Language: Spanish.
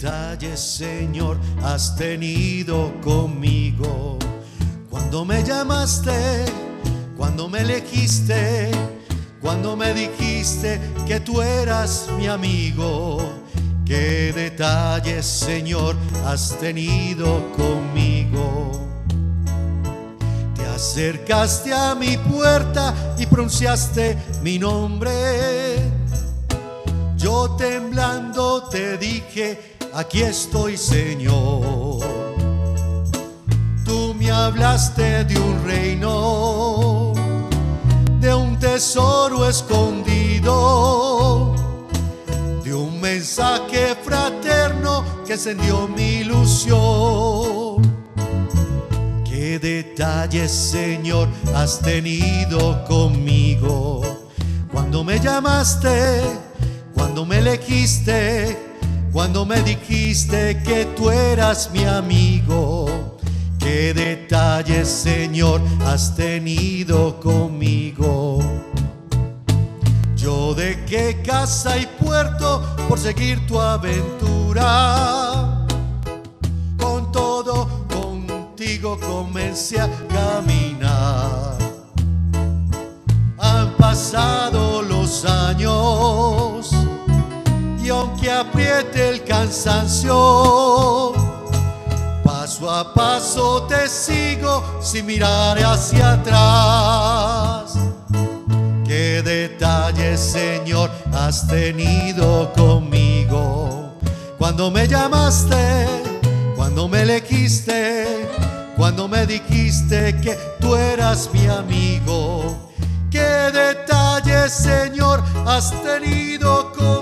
detalles, Señor, has tenido conmigo. Cuando me llamaste, cuando me elegiste, cuando me dijiste que tú eras mi amigo. Qué detalles, Señor, has tenido conmigo. Te acercaste a mi puerta y pronunciaste mi nombre yo temblando te dije, aquí estoy Señor. Tú me hablaste de un reino, de un tesoro escondido, de un mensaje fraterno que encendió mi ilusión. Qué detalles, Señor, has tenido conmigo cuando me llamaste cuando me elegiste, cuando me dijiste que tú eras mi amigo. Qué detalles, Señor, has tenido conmigo. Yo dejé casa y puerto por seguir tu aventura. Con todo, contigo comencé a caminar. Han pasado los años aunque apriete el cansancio, paso a paso te sigo sin mirar hacia atrás. Qué detalles, Señor, has tenido conmigo. Cuando me llamaste, cuando me elegiste, cuando me dijiste que tú eras mi amigo. Qué detalles, Señor, has tenido conmigo